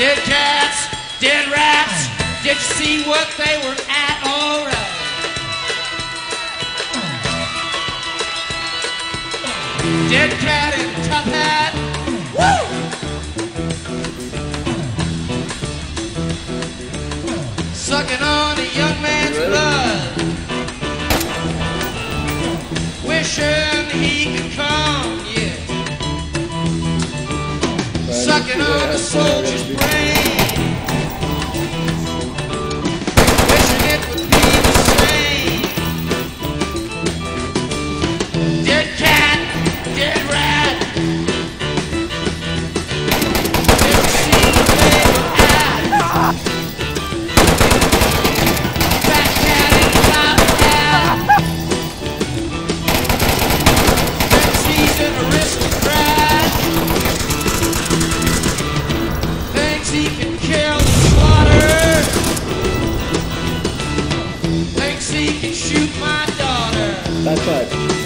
Dead cats, dead rats. Did you see what they were at? All right. Dead cat in a tough hat. Woo! Sucking on a young man's blood. Wishing he could come, yeah. Sucking on a soldier's He can kill and slaughter. Shoot my daughter.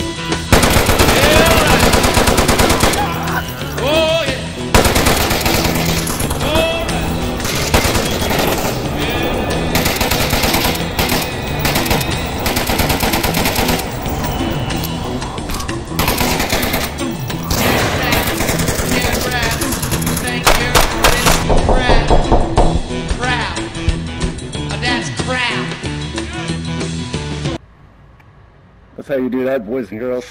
That's how you do that, boys and girls.